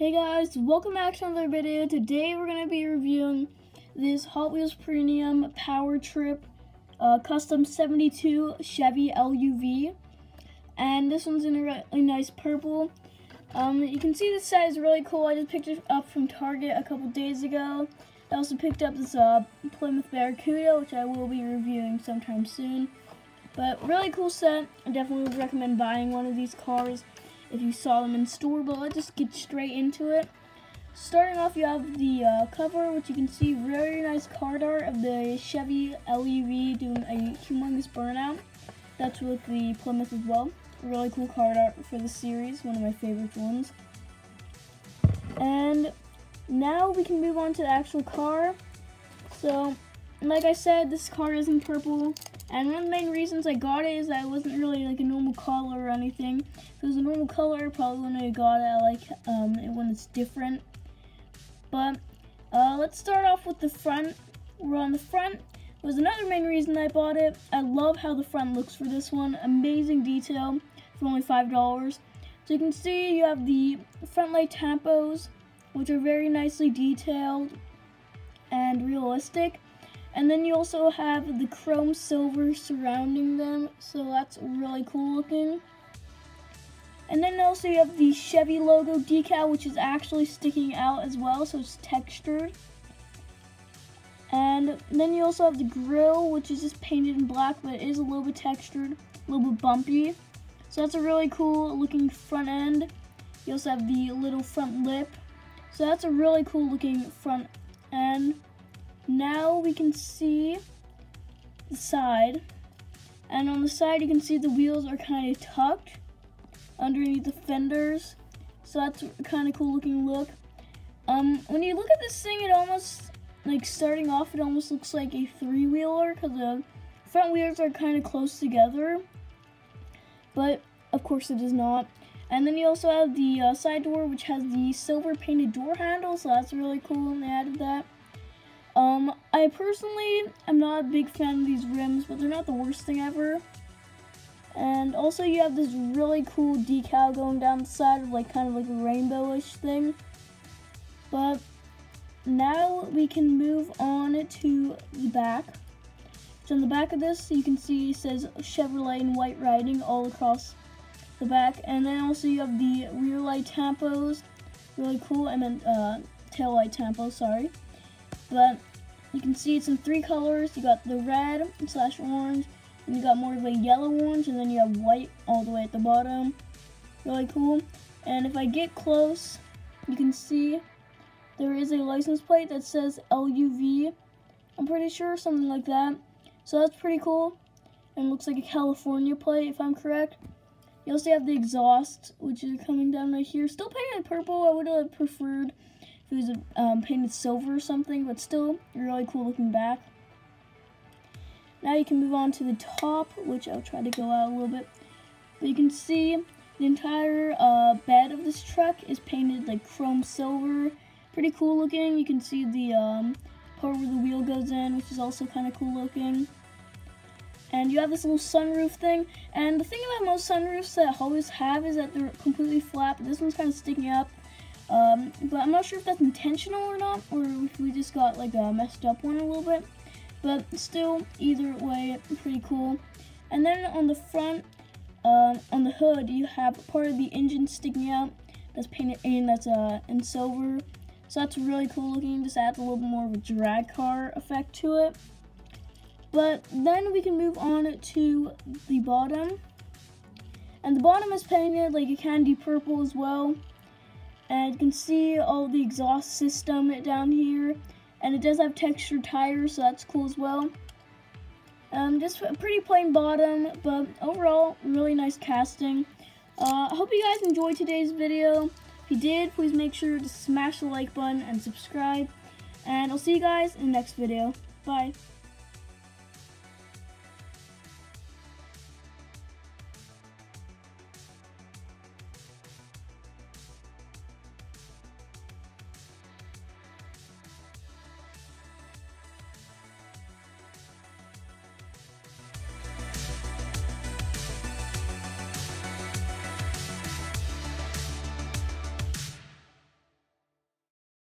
Hey guys, welcome back to another video. Today we're going to be reviewing this Hot Wheels Premium Power Trip uh, Custom 72 Chevy LUV. And this one's in a really nice purple. Um, you can see this set is really cool. I just picked it up from Target a couple days ago. I also picked up this uh, Plymouth Barracuda, which I will be reviewing sometime soon. But really cool set. I definitely would recommend buying one of these cars if you saw them in store, but let's just get straight into it. Starting off, you have the uh, cover, which you can see very nice card art of the Chevy LUV doing a humongous burnout. That's with the Plymouth as well. Really cool card art for the series, one of my favorite ones. And now we can move on to the actual car. So, like I said, this car is in purple. And one of the main reasons I got it is that it wasn't really like a normal color or anything. If it was a normal color, probably when I got it I like um, when it's different. But uh, let's start off with the front. We're on the front. Was another main reason I bought it. I love how the front looks for this one. Amazing detail for only $5. So you can see you have the front light tampos, which are very nicely detailed and realistic. And then you also have the chrome silver surrounding them, so that's really cool looking. And then also you have the Chevy logo decal, which is actually sticking out as well, so it's textured. And then you also have the grill, which is just painted in black, but it is a little bit textured, a little bit bumpy. So that's a really cool looking front end. You also have the little front lip. So that's a really cool looking front end. Now we can see the side. And on the side, you can see the wheels are kind of tucked underneath the fenders. So that's kind of cool looking look. Um, when you look at this thing, it almost, like starting off, it almost looks like a three-wheeler because the front wheels are kind of close together. But, of course, it is not. And then you also have the uh, side door, which has the silver painted door handle, so that's really cool, and they added that. Um, I personally am not a big fan of these rims, but they're not the worst thing ever. And also you have this really cool decal going down the side of like kind of like a rainbowish thing. But now we can move on to the back. So on the back of this, you can see it says Chevrolet in white writing all across the back. And then also you have the rear light tampos. Really cool. I meant uh, tail light tampos, sorry. But you can see it's in three colors. You got the red slash orange, and you got more of a yellow orange, and then you have white all the way at the bottom. Really cool. And if I get close, you can see there is a license plate that says LUV. I'm pretty sure, something like that. So that's pretty cool. And looks like a California plate, if I'm correct. You also have the exhaust, which is coming down right here. Still painted purple. I would have preferred it was um, painted silver or something, but still really cool looking back. Now you can move on to the top, which I'll try to go out a little bit. But you can see the entire uh, bed of this truck is painted like chrome silver. Pretty cool looking. You can see the um, part where the wheel goes in, which is also kind of cool looking. And you have this little sunroof thing. And the thing about most sunroofs that always have is that they're completely flat, but this one's kind of sticking up. Um, but I'm not sure if that's intentional or not, or if we just got like a messed up one a little bit. But still, either way, pretty cool. And then on the front, uh, on the hood, you have part of the engine sticking out that's painted in that's uh, in silver. So that's really cool looking. Just adds a little bit more of a drag car effect to it. But then we can move on to the bottom. And the bottom is painted like a candy purple as well. And you can see all the exhaust system down here. And it does have textured tires, so that's cool as well. Um, just a pretty plain bottom, but overall, really nice casting. Uh, I hope you guys enjoyed today's video. If you did, please make sure to smash the like button and subscribe. And I'll see you guys in the next video. Bye.